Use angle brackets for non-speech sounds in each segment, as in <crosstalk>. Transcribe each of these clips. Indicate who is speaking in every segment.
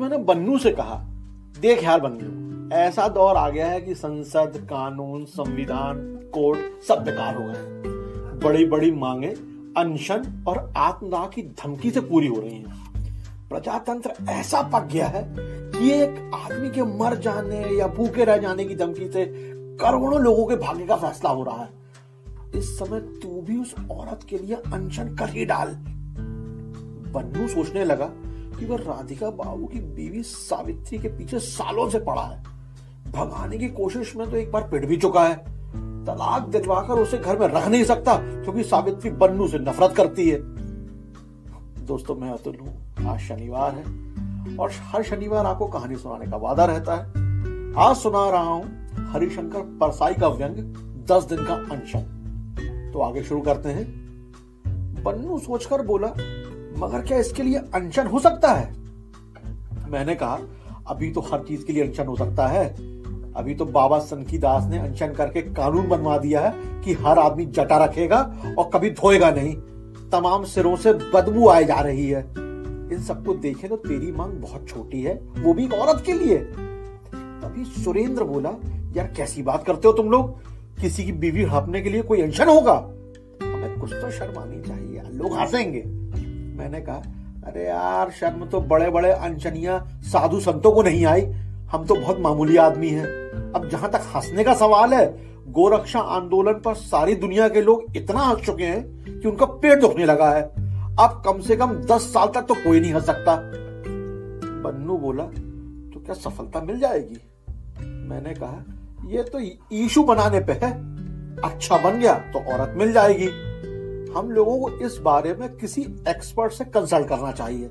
Speaker 1: मैंने बन्नू से कहा, देख यार बन्नू, ऐसा दौर आ गया है कि संसद, कानून, संविधान कोर्ट सब बेकार हो गए बड़ी बड़ी मांगे, अनशन और आत्मदाह की धमकी से पूरी हो रही हैं। प्रजातंत्र ऐसा पक गया है कि एक आदमी के मर जाने या भूखे रह जाने की धमकी से करोड़ों लोगों के भाग्य का फैसला हो रहा है। इस समय तू भी उस औरत के लिए अनशन कर ही डाल। बन्नू सोचने लगा कि वह राधिका बाबू की बीवी सावित्री के पीछे सालों से पड़ा है। भगाने की कोशिश में तो एक बार पिट भी चुका है। तलाक दिलवाकर उसे घर में रख नहीं सकता, क्योंकि सावित्री बन्नू से नफरत करती है। दोस्तों, मैं अतुल हूँ आज शनिवार है, और हर शनिवार आपको कहानी सुनाने का वादा रहता है। आज सुना रहा हूँ हरिशंकर परसाई का व्यंग, दस दिन का अनशन। तो आगे शुरू करते हैं। बन्नू सोचकर बोला मगर क्या इसके लिए अनशन हो सकता है? मैंने कहा, अभी तो हर चीज़ के लिए अनशन हो सकता है। अभी तो बाबा सनकी दास ने अनशन करके कानून बनवा दिया है कि हर आदमी जटा रखेगा और कभी धोएगा नहीं। तमाम सिरों से बदबू आए जा रही है। इन सबको देखे तो तेरी मांग बहुत छोटी है, वो भी एक औरत के लिए। तभी सुरेंद्र बोला, यार, कैसी बात करते हो तुम लोग? किसी की बीवी हड़पने के लिए कोई अनशन होगा? हमें कुछ तो शर्म आनी चाहिए लोग हंसेंगे। मैंने कहा, अरे यार, शर्म तो बड़े बड़े अनचनिया साधु संतों को नहीं आई। हम तो बहुत मामूली आदमी हैं। अब जहाँ तक हंसने का सवाल है, गोरक्षा आंदोलन पर सारी दुनिया के लोग इतना हंस चुके हैं कि उनका पेट दुखने लगा है। अब कम से कम दस साल तक तो कोई नहीं हंस सकता। बन्नू बोला तो क्या सफलता मिल जाएगी? मैंने कहा यह तो ईशु बनाने पे है। अच्छा बन गया तो औरत मिल जाएगी। हम लोगों को इस बारे में किसी एक्सपर्ट से कंसल्ट करना चाहिए।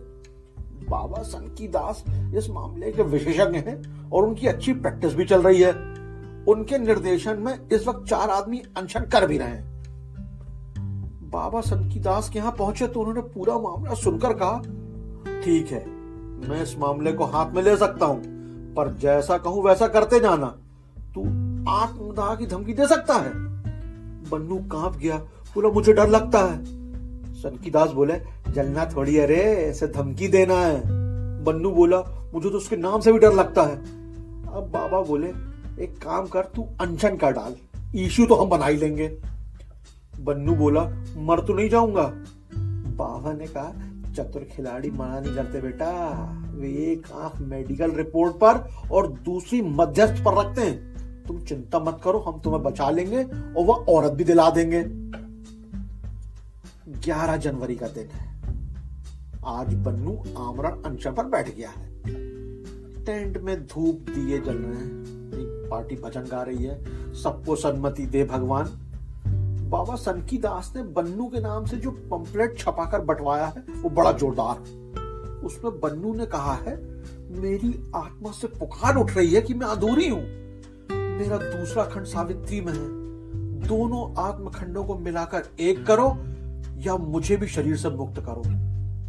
Speaker 1: बाबा सनकी दास इस मामले के विशेषज्ञ हैं और उनकी अच्छी प्रैक्टिस भी चल रही है। उनके निर्देशन में इस वक्त चार आदमी अनशन कर भी रहे हैं। बाबा सनकी दास के यहाँ पहुँचे तो उन्होंने पूरा मामला सुनकर कहा, ठीक है, मैं इस मामले को हाथ में ले सकता हूँ, पर जैसा कहूँ वैसा करते जाना। तू आत्मदाह की धमकी दे सकता है। बन्नू काँप गया बोला, मुझे डर लगता है. सनकी दास बोले, जलना थोड़ी अरे ऐसे धमकी देना है. बन्नू बोला, मुझे तो उसके नाम से भी डर लगता है. अब बाबा बोले, एक काम कर, तू अनशन कर डाल, ईशु तो हम बना ही लेंगे. बन्नू बोला, मर तो नहीं जाऊँगा. बाबा ने कहा, चतुर खिलाड़ी मना नहीं करते बेटा, वे एक आँख मेडिकल रिपोर्ट पर और दूसरी मध्यस्थ पर रखते हैं। तुम चिंता मत करो, हम तुम्हें बचा लेंगे और वह औरत भी दिला देंगे। 11 जनवरी का दिन है। आज बन्नू आमरण अनशन पर बैठ गया है। टेंट में धूप दिए जल रहे हैं। एक पार्टी भजन गा रही है। सबको सन्मति दे भगवान। बाबा सनकी दास ने बन्नू के नाम से जो पंपलेट छपाकर बंटवाया है, वो बड़ा जोरदार उसमें बन्नू ने कहा है, मेरी आत्मा से पुकार उठ रही है कि मैं अधूरी हूँ। मेरा दूसरा खंड सावित्री में है। दोनों आत्मखंडों को मिलाकर एक करो या मुझे भी शरीर से मुक्त करो।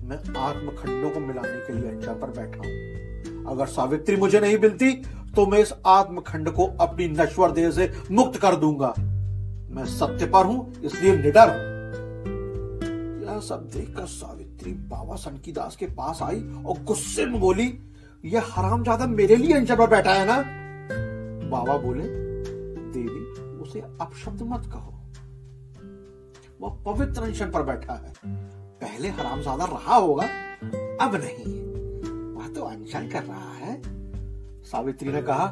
Speaker 1: मैं आत्मखंडों को मिलाने के लिए अच्छा पर बैठा हूँ। अगर सावित्री मुझे नहीं मिलती तो मैं इस आत्मखंड को अपनी नश्वर देह से मुक्त कर दूँगा। मैं सत्य पर हूँ, इसलिए निडर हूँ। यह सब देखकर सावित्री बाबा सनकी दास के पास आई और गुस्से में बोली, यह हराम ज़्यादा मेरे लिए अंचल पर बैठा है ना? बाबा बोले, देवी, उसे अपशब्द मत कहो। वह पवित्र अनशन पर बैठा है। पहले हरामजादा रहा होगा, अब नहीं। वह तो अनशन कर रहा है। सावित्री ने कहा,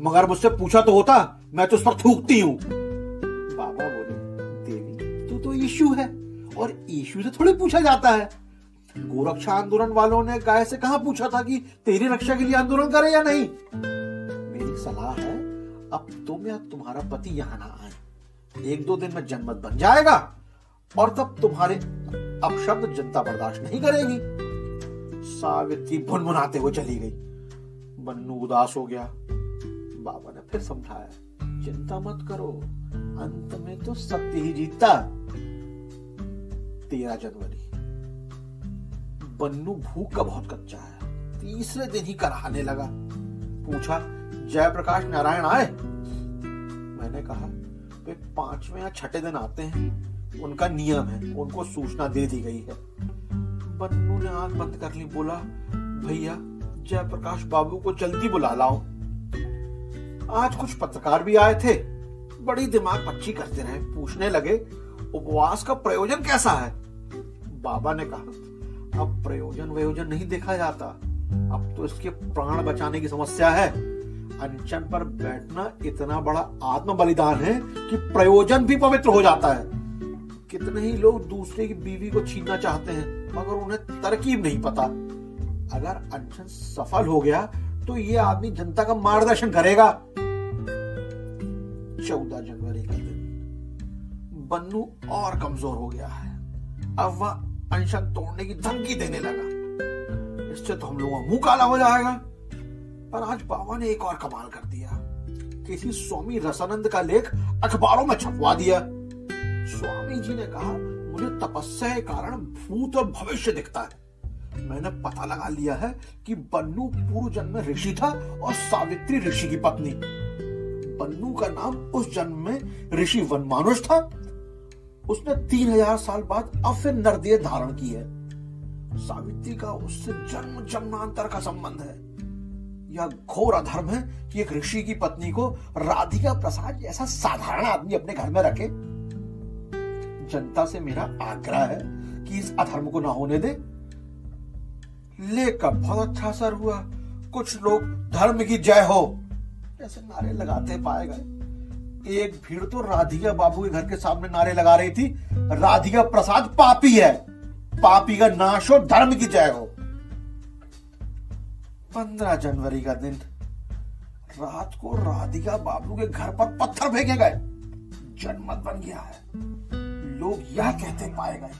Speaker 1: मगर मुझसे पूछा तो होता, मैं तो उस पर थूकती हूँ। बाबा बोले, देवी, तू तो ईशु है, और ईशु से थोड़ी पूछा जाता है। गोरक्षा आंदोलन वालों ने गाय से कहा पूछा था कि तेरी रक्षा के लिए आंदोलन करे या नहीं? मेरी सलाह है, अब तुम या तुम्हारा पति यहाँ ना आए। एक दो दिन में जनमत बन जाएगा। और तब तुम्हारे अपशब्द जनता बर्दाश्त नहीं करेगी। सावित्री भुनभुनाते हुए चली गई। बन्नू उदास हो गया। बाबा ने फिर समझाया, चिंता मत करो, अंत में तो सत्य ही जीतता। तेरह जनवरी। बन्नू भूख का बहुत कच्चा है। तीसरे दिन ही कराने लगा। पूछा, जयप्रकाश नारायण आए? मैंने कहा, वे पाँचवें या छठे दिन आते हैं। उनका नियम है, उनको सूचना दे दी गई है। बन्नू ने आँख बंद कर ली, बोला, भैया, जयप्रकाश बाबू को जल्दी बुला लाओ। आज कुछ पत्रकार भी आए थे। बड़ी दिमाग पच्ची करते रहे, पूछने लगे, उपवास का प्रयोजन कैसा है? बाबा ने कहा, अब प्रयोजन वयोजन नहीं देखा जाता। अब तो इसके प्राण बचाने की समस्या है। अनशन पर बैठना इतना बड़ा आत्म बलिदान है कि प्रयोजन भी पवित्र हो जाता है। कितने ही लोग दूसरे की बीवी को छीनना चाहते हैं, मगर उन्हें तरकीब नहीं पता। अगर अनशन सफल हो गया तो ये आदमी जनता का मार्गदर्शन करेगा। चौदह जनवरी का दिन, बन्नू और कमज़ोर हो गया है। अब वह अनशन तोड़ने की धमकी देने लगा। इससे तो हम लोगों का मुँह काला हो जाएगा। पर आज बाबा ने एक और कमाल कर दिया। किसी स्वामी रसानंद का लेख अखबारों में छपवा दिया। स्वामी जी ने कहा, मुझे तपस्या के कारण भूत और भविष्य दिखता है। मैंने पता लगा लिया है कि बन्नू पूर्व जन्म में ऋषि था और सावित्री ऋषि की पत्नी। बन्नू का नाम उस जन्म में ऋषि वनमानुष था। उसने तीन हज़ार साल बाद अब नरदेह धारण की है। सावित्री का उससे जन्म जन्मांतर का संबंध है। यह घोर अधर्म है कि एक ऋषि की पत्नी को राधिका प्रसाद जैसा साधारण आदमी अपने घर में रखे। जनता से मेरा आग्रह है कि इस अधर्म को ना होने दे। लेकर बहुत अच्छा असर हुआ। कुछ लोग धर्म की जय हो। ऐसे नारे लगाते पाए गए। एक भीड़ तो राधिका बाबू के घर के सामने नारे लगा रही थी। राधिका प्रसाद पापी है। पापी का नाश हो, धर्म की जय हो। पंद्रह जनवरी का दिन। रात को राधिका बाबू के घर पर पत्थर फेंके गए। जनमत बन गया है। लोग यह कहते पाए गए।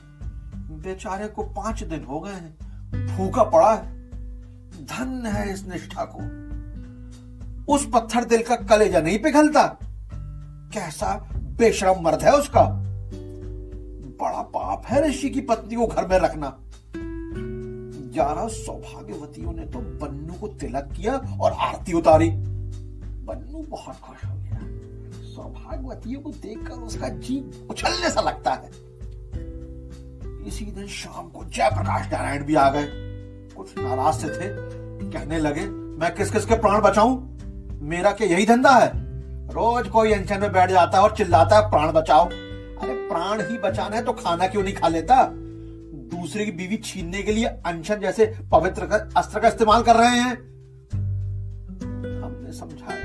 Speaker 1: बेचारे को पाँच दिन हो गए हैं, भूखा पड़ा है। धन्य है इस निष्ठा को। उस पत्थर दिल का कलेजा नहीं पिघलता। कैसा बेशरम मर्द है उसका। बड़ा पाप है ऋषि की पत्नी को घर में रखना। ग्यारह सौभाग्यवतियों ने तो बन्नू को तिलक किया और आरती उतारी। बन्नू बहुत खुश हो गया। सौभाग्यवतियों को देखकर उसका जीव उछलने सा लगता है। इसी दिन शाम को जयप्रकाश नारायण भी आ गए। कुछ नाराज़ से थे, कहने लगे, मैं किस किस के प्राण बचाऊं? मेरा क्या यही धंधा है? रोज कोई अनशन में बैठ जाता है और चिल्लाता है, प्राण बचाओ। अरे, प्राण ही बचाना है तो खाना क्यों नहीं खा लेता? दूसरे की बीवी छीनने के लिए अनशन जैसे पवित्र अस्त्र का इस्तेमाल कर रहे हैं। हमने समझाया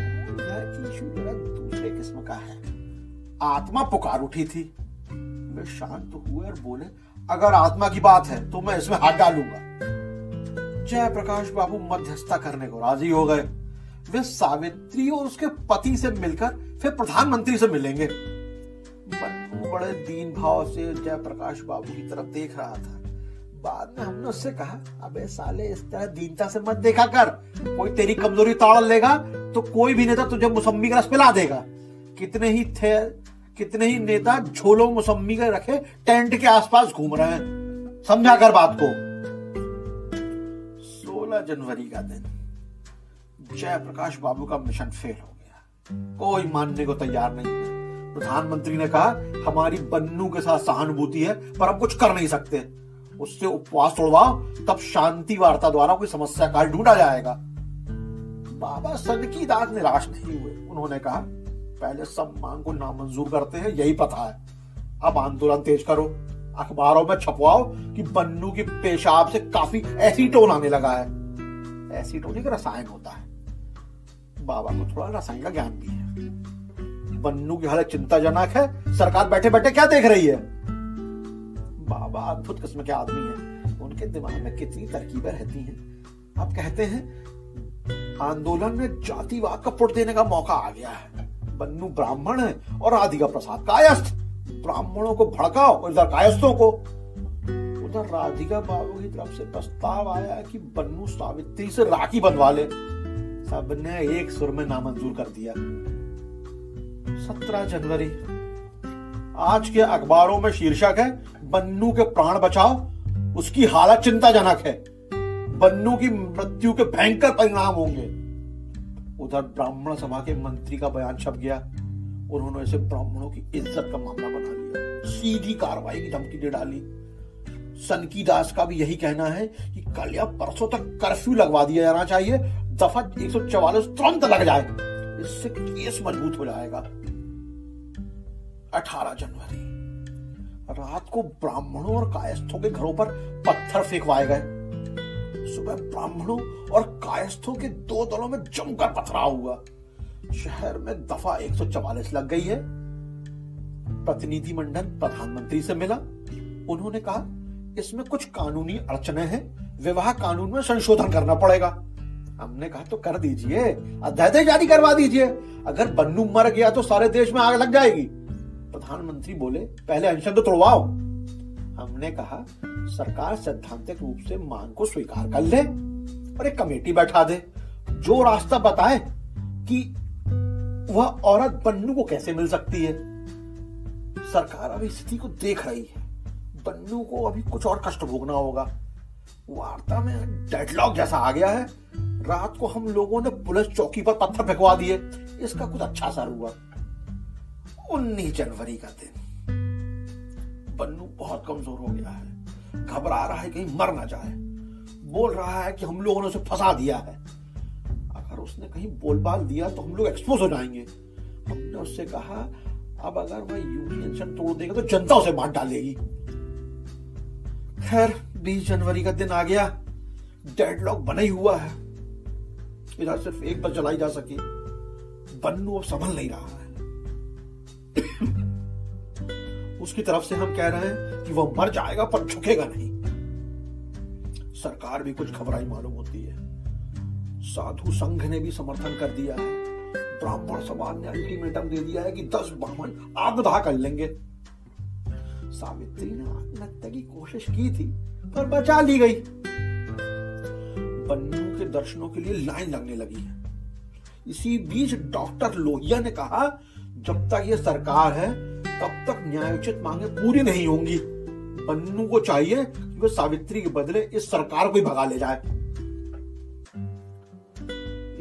Speaker 1: आत्मा पुकार उठी थी। वे शांत हुए और बोले, अगर आत्मा की बात है तो मैं इसमें हाथ डालूँगा। जय प्रकाश बाबू मध्यस्थता करने को राज़ी हो गए। वे सावित्री और उसके पति से मिलकर फिर प्रधानमंत्री से मिलेंगे। बन्नू बड़े दीन भाव से जयप्रकाश बाबू की तरफ़ देख रहा था। बाद में हमने उससे कहा, अबे साले, इस तरह दीनता से मत देखा कर। कोई तेरी कमज़ोरी ताड़ लेगा तो कोई भी नेता तुझे मौसम्मी का रस पिला देगा। कितने ही थे कितने ही नेता झोलों मौसम्मी के रखे टेंट के आसपास घूम रहे हैं। समझा कर बात को। सोलह जनवरी का दिन। जयप्रकाश बाबू का मिशन फेल हो गया। कोई मानने को तैयार नहीं है। प्रधानमंत्री ने कहा, हमारी बन्नू के साथ सहानुभूति है, पर हम कुछ कर नहीं सकते। उससे उपवास तोड़वाओ, तब शांति वार्ता द्वारा कोई समस्या का ढूंढा जाएगा। बाबा सनकी दास निराश नहीं हुए। उन्होंने कहा पहले सब मांग को नामंजूर करते हैं, यही पता है। अब आंदोलन तेज करो। अखबारों में छपवाओ कि बन्नू की पेशाब से काफ़ी एसीटोन आने लगा है। एसीटोन एक रसायन होता है। बाबा को थोड़ा रसायन का ज्ञान भी है। बन्नू की हालत चिंताजनक है। सरकार बैठे बैठे क्या देख रही है? बाबा अद्भुत किस्म के आदमी है। उनके दिमाग में कितनी तरकीबें रहती हैं। आप कहते हैं, आंदोलन में जातिवाद का पुट देने का मौका आ गया है। बन्नू ब्राह्मण है और राधिका प्रसाद कायस्थ। ब्राह्मणों को भड़काओ और इधर कायस्थों को। उधर राधिका बाबू की तरफ़ से प्रस्ताव आया कि बन्नू सावित्री से राखी बंधवा ले। सबने एक सुर में नामंजूर कर दिया। सत्रह जनवरी। आज के अखबारों में शीर्षक है, बन्नू के प्राण बचाओ, उसकी हालत चिंताजनक है। बन्नू की मृत्यु के भयंकर परिणाम होंगे। उधर ब्राह्मण सभा के मंत्री का बयान छप गया। उन्होंने इसे ब्राह्मणों की इज़्ज़त का मामला बना लिया। सीधी कार्रवाई की धमकी दे डाली। सनकी दास का भी यही कहना है कि कल या परसों तक कर्फ्यू लगवा दिया जाना चाहिए। दफ़ा 144 तुरंत लग जाए। इससे केस मज़बूत हो जाएगा। 18 जनवरी। रात को ब्राह्मणों और कायस्थों के घरों पर पत्थर फेंकवाए गए। सुबह ब्राह्मणों और कायस्थों के दो दलों में जमकर पथराव हुआ। शहर में दफ़ा 144 लग गई है। प्रतिनिधिमंडल प्रधानमंत्री से मिला। उन्होंने कहा, इसमें कुछ कानूनी अड़चने हैं, विवाह कानून में संशोधन करना पड़ेगा। हमने कहा तो कर दीजिए, अध्यादेश जारी करवा दीजिए। अगर बन्नू मर गया तो सारे देश में आग लग जाएगी। प्रधानमंत्री बोले, पहले अनशन तो तोड़वाओ। हमने कहा सरकार सैद्धांतिक रूप से मांग को स्वीकार कर ले और एक कमेटी बैठा दे, जो रास्ता बताए कि वह औरत बन्नू को कैसे मिल सकती है। सरकार अभी स्थिति को देख रही है। बन्नू को अभी कुछ और कष्ट भोगना होगा। वार्ता में डेडलॉक जैसा आ गया है। रात को हम लोगों ने पुलिस चौकी पर पत्थर फेंकवा दिए। इसका कुछ अच्छा असर हुआ। उन्नीस जनवरी का दिन। बन्नू बहुत कमज़ोर हो गया है। घबरा रहा है, कहीं मर ना जाए। बोल रहा है कि हम लोगों ने उसे फंसा दिया है। अगर उसने कहीं बोलबाल दिया तो हम लोग एक्सपोज हो जाएँगे। हमने उससे कहा, अब अगर वह यूनियन तोड़ देगा तो जनता उसे मार डालेगी। खैर 20 जनवरी का दिन आ गया। डेडलॉक बना ही हुआ है। इधर सिर्फ़ एक बस चलाई जा सकी। बन्नू अब संभल नहीं रहा है। <coughs> उसकी तरफ़ से हम कह रहे हैं कि वह मर जाएगा पर झुकेगा नहीं। सरकार भी कुछ घबराई मालूम होती है। साधु संघ ने भी समर्थन कर दिया है। ब्राह्मण समाज ने अल्टीमेटम दे दिया है कि दस ब्राह्मण आत्मदाह कर लेंगे। सावित्री ने आत्महत्या की कोशिश की थी, पर बचा ली गई। बन्नू के दर्शनों के लिए लाइन लगने लगी है। इसी बीच डॉक्टर लोहिया ने कहा, जब तक ये सरकार है, तब तक न्यायोचित मांगे पूरी नहीं होंगी। बन्नू को चाहिए कि सावित्री के बदले इस सरकार को ही भगा ले जाए।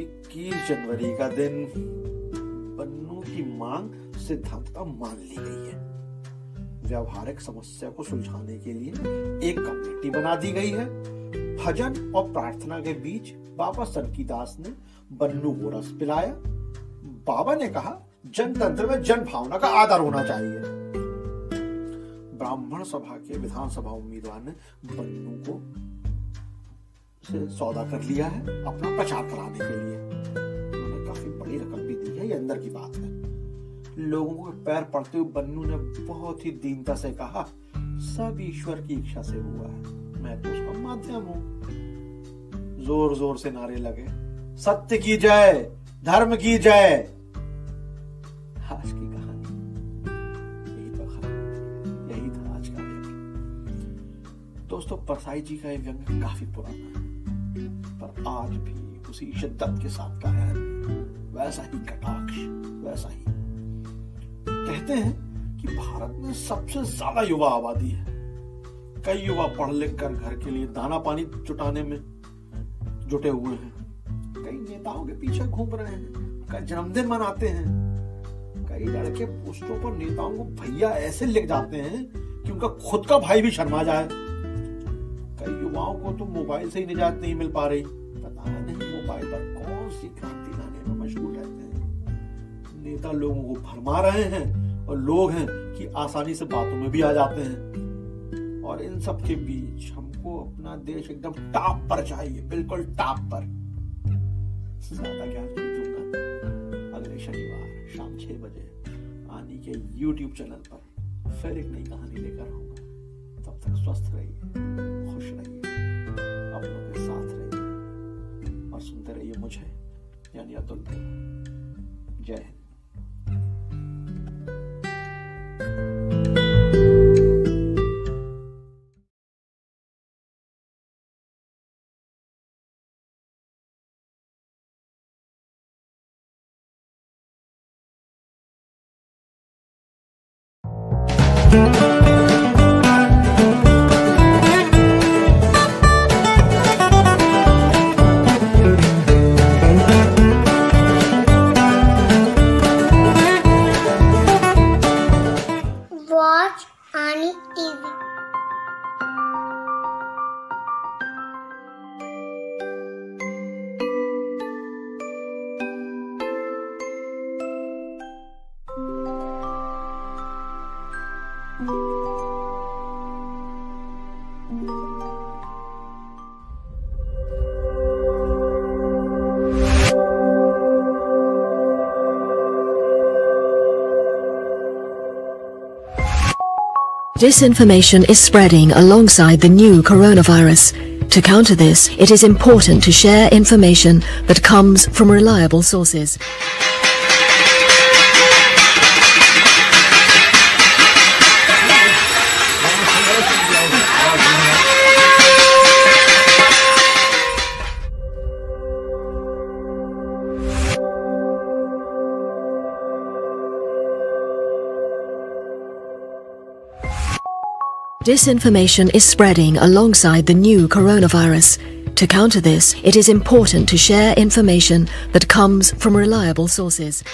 Speaker 1: इक्कीस जनवरी का दिन, बन्नू की मांग सिद्धांतता मान ली गई है। व्यवहारिक समस्या को सुलझाने के लिए एक कमेटी बना दी गई है। भजन और प्रार्थना के बीच बाबा सनकी ने बन्नू को रस पिलाया। बाबा ने कहा, जनतंत्र में जन भावना का आदर होना चाहिए। ब्राह्मण सभा के विधानसभा उम्मीदवार ने बन्नू को से सौदा कर लिया है, अपना प्रचार कराने के लिए। उन्होंने काफ़ी बड़ी रकम भी दी है, ये अंदर की बात है। लोगों के पैर पड़ते हुए बन्नू ने बहुत ही दीनता से कहा, सब ईश्वर की इच्छा से हुआ है। मैं तो उसका माध्यम हूँ। ज़ोर ज़ोर से नारे लगे, सत्य की जय, धर्म की जय दोस्तों, परसाई जी का ये व्यंग काफ़ी पुराना है, पर आज भी उसी शिद्दत के साथ का है। वैसा ही कटाक्ष, वैसा ही। कहते हैं कि भारत में सबसे ज़्यादा युवा आबादी है। कई युवा पढ़ लिख कर घर के लिए दाना पानी जुटाने में जुटे हुए हैं। कई नेताओं के पीछे घूम रहे हैं, कई जन्मदिन मनाते हैं। कई लड़के पोस्टों पर नेताओं को भैया ऐसे लिख जाते हैं कि उनका खुद का भाई भी शर्मा जाए। युवाओं को तो मोबाइल से ही निजात नहीं मिल पा रही। पता नहीं मोबाइल पर कौन सी क्रांति लाने में मशगूल रहते हैं। नेता लोगों को भरमा रहे हैं और लोग हैं कि आसानी से बातों में भी आ जाते हैं। और इन सब के बीच हमको अपना देश एकदम टॉप पर चाहिए, बिल्कुल टॉप पर। ज़्यादा क्या अगले शनिवार शाम छह बजे आनी के YouTube चैनल पर फिर एक नई कहानी लेकर आऊँगा। तब तक स्वस्थ रहिए, खुश रहिए। जय Hind
Speaker 2: Disinformation is spreading alongside the new coronavirus. To counter this, it is important to share information that comes from reliable sources. Disinformation is spreading alongside the new coronavirus. To counter this, it is important to share information that comes from reliable sources.